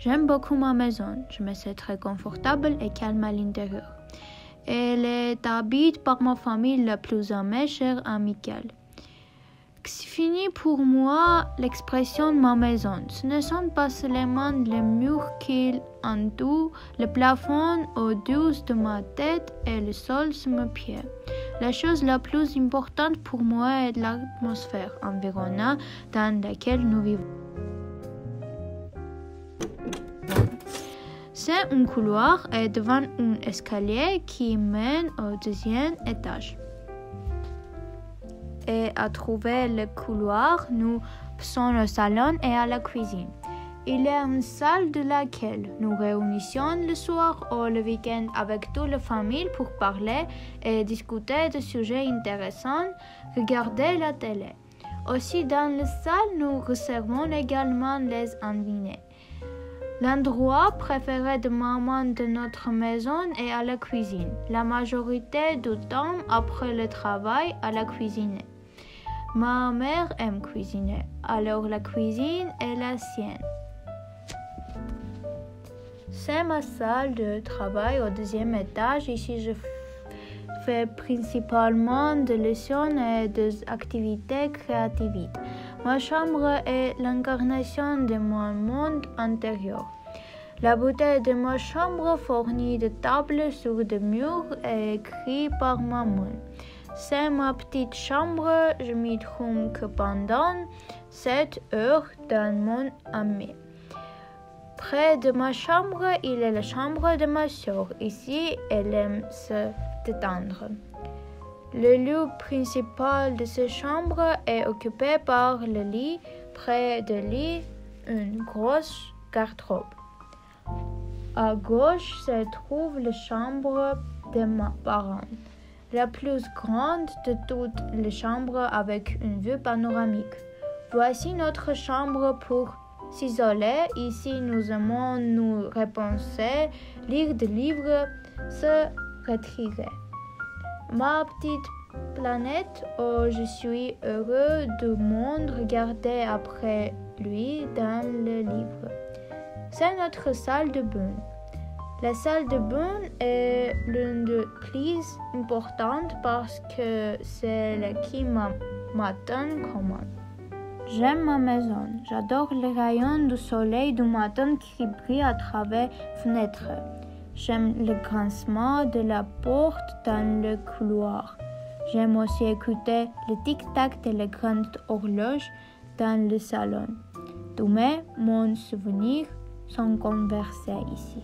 J'aime beaucoup ma maison. Je me sens très confortable et calme à l'intérieur. Elle est habitée par ma famille la plus amie, chère amicale. Fini pour moi l'expression ma maison. Ce ne sont pas seulement les murs qui entourent le plafond au-dessus de ma tête et le sol sous mes pieds. La chose la plus importante pour moi est l'atmosphère environnante dans laquelle nous vivons. Un couloir devant un escalier qui mène au deuxième étage et à trouver le couloir, nous passons au salon et à la cuisine. Il y a une salle de laquelle nous réunissions le soir ou le week-end avec toute la famille pour parler et discuter de sujets intéressants, regarder la télé. Aussi dans la salle, nous recevons également les invités. L'endroit préféré de maman de notre maison est à la cuisine. La majorité du temps, après le travail, à la cuisine. Ma mère aime cuisiner, alors la cuisine est la sienne. C'est ma salle de travail au deuxième étage. Ici, je fais principalement des leçons et des activités créatives. Ma chambre est l'incarnation de mon monde intérieur. La beauté de ma chambre fournit de tables sur des murs et écrit par ma main. C'est ma petite chambre. Je m'y trouve que pendant 7 heures dans mon ami. Près de ma chambre, il est la chambre de ma soeur. Ici, elle aime se détendre. Le lieu principal de cette chambre est occupé par le lit. Près de lit, une grosse garde-robe. À gauche se trouve la chambre de parents la plus grande de toutes les chambres avec une vue panoramique. Voici notre chambre pour s'isoler. Ici, nous aimons nous repenser, lire des livres, se retirer. Ma petite planète où je suis heureux du monde, regarder après lui dans le livre. C'est notre salle de bain. La salle de bain est l'une des plus importantes parce que c'est le qui matin commande. J'aime ma maison. J'adore les rayons du soleil du matin qui brillent à travers les fenêtres. J'aime le grincement de la porte dans le couloir. J'aime aussi écouter le tic-tac de la grande horloge dans le salon. Tous mes mon souvenirs sont conversés ici.